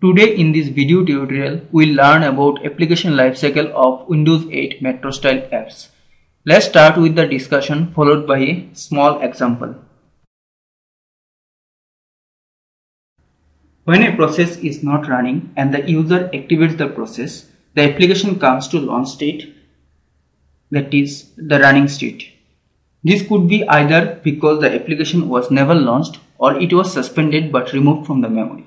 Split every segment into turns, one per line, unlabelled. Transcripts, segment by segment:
Today in this video tutorial, we'll learn about application lifecycle of Windows 8 Metro style apps. Let's start with the discussion followed by a small example. When a process is not running and the user activates the process, the application comes to launch state that is the running state. This could be either because the application was never launched or it was suspended but removed from the memory.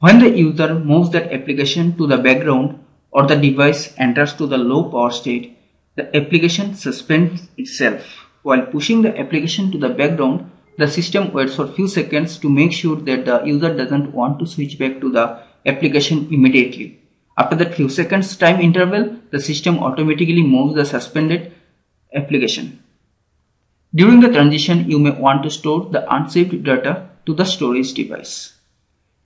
When the user moves that application to the background or the device enters to the low power state, the application suspends itself. While pushing the application to the background, the system waits for few seconds to make sure that the user doesn't want to switch back to the application immediately. After that few seconds time interval, the system automatically moves the suspended application. During the transition, you may want to store the unsaved data to the storage device.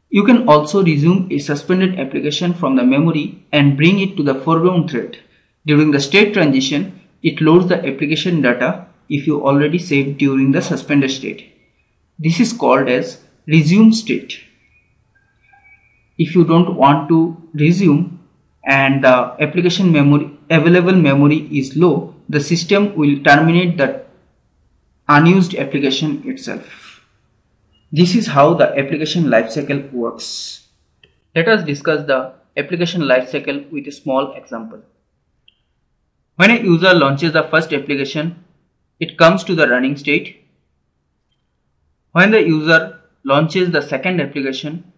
You can also resume a suspended application from the memory and bring it to the foreground thread. During the state transition, it loads the application data if you already saved during the suspended state. This is called as resume state. If you don't want to resume and the application memory available memory is low, the system will terminate the unused application itself. This is how the application lifecycle works. Let us discuss the application lifecycle with a small example. When a user launches the first application, it comes to the running state. When the user launches the second application,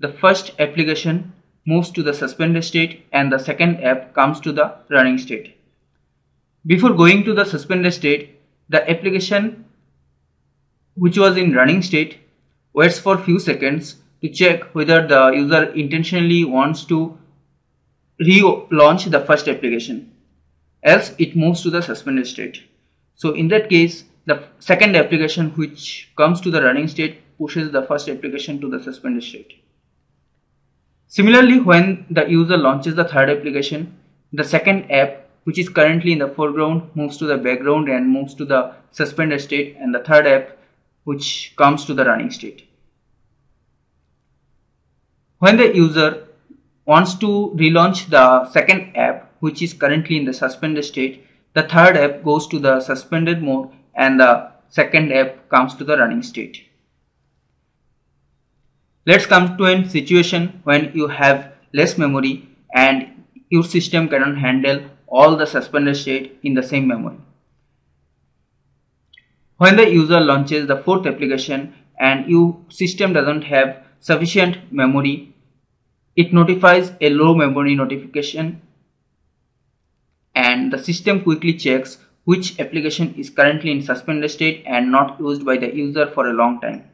the first application moves to the suspended state and the second app comes to the running state. Before going to the suspended state, the application which was in running state waits for few seconds to check whether the user intentionally wants to relaunch the first application else it moves to the suspended state. So in that case the second application which comes to the running state pushes the first application to the suspended state. Similarly when the user launches the third application the second app which is currently in the foreground moves to the background and moves to the suspended state and the third app which comes to the running state. When the user wants to relaunch the second app which is currently in the suspended state, the third app goes to the suspended mode and the second app comes to the running state. Let's come to a situation when you have less memory and your system cannot handle all the suspended state in the same memory. When the user launches the fourth application and your system doesn't have sufficient memory, it notifies a low memory notification and the system quickly checks which application is currently in suspended state and not used by the user for a long time.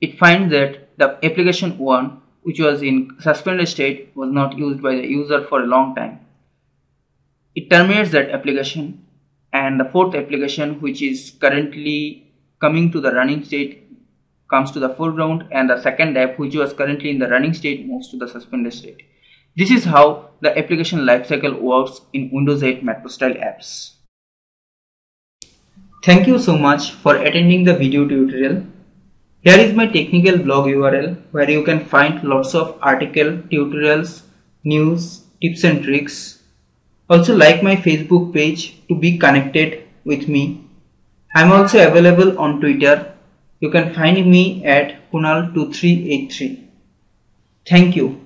It finds that the application 1 which was in suspended state was not used by the user for a long time. It terminates that application and the fourth application which is currently coming to the running state comes to the foreground and the second app which was currently in the running state moves to the suspended state. This is how the application lifecycle works in Windows 8 Metro style apps. Thank you so much for attending the video tutorial. Here is my technical blog URL where you can find lots of article, tutorials, news, tips and tricks also like my Facebook page to be connected with me. I'm also available on Twitter. You can find me at Kunal2383. Thank you.